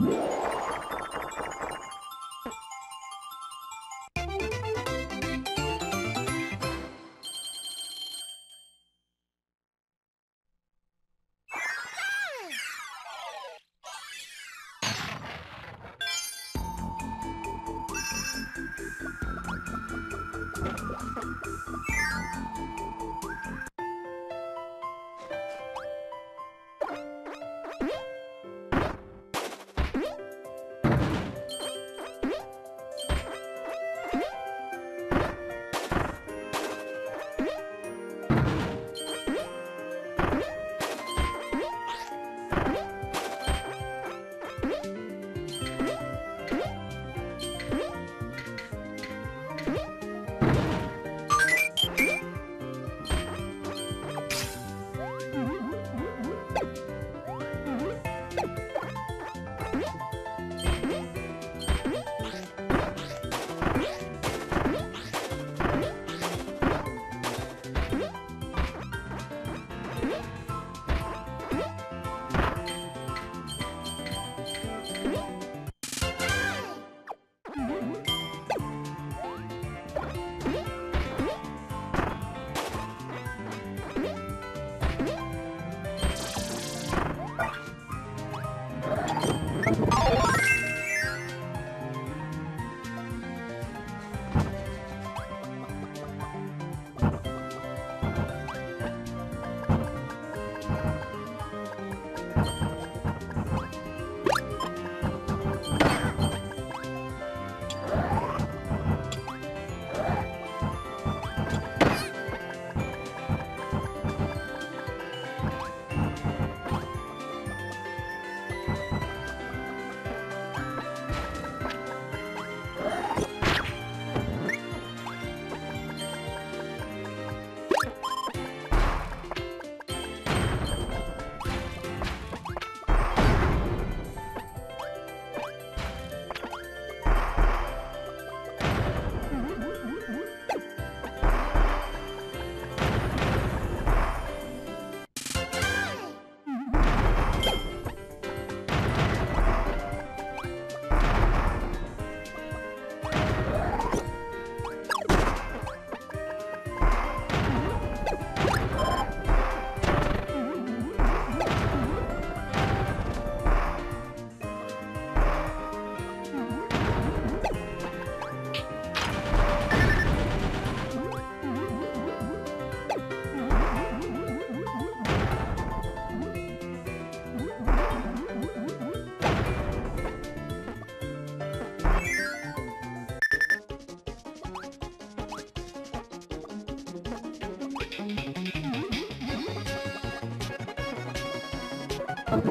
Yeah.